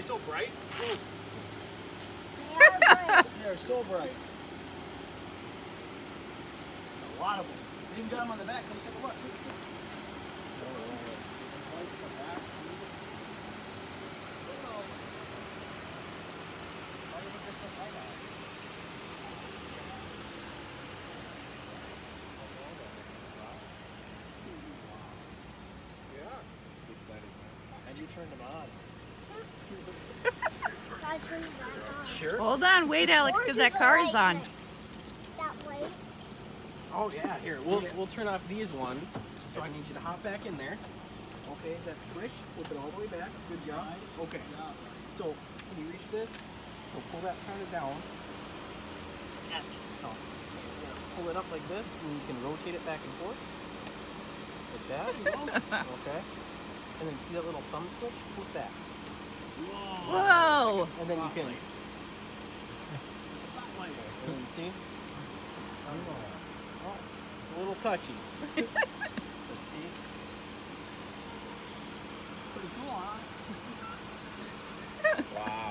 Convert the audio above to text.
they so bright? They are bright. They are so bright. A lot of them. They even got them on the back. Come take a look. Yeah. And you turned them on. Sure. Hold on, wait, Alex, because that car is on. That way. Oh yeah, here we'll we'll turn off these ones. So I need you to hop back in there. Okay, that switch, flip it all the way back. Good job. Okay. So can you reach this? So pull that kind of down. No. Yeah, Pull it up like this, and you can rotate it back and forth. Like that. okay. And then see that little thumb switch? Flip that. Whoa! And then you can. Spotlight. And then see? Oh, it's a little touchy. Let's see. Pretty cool, huh? Wow.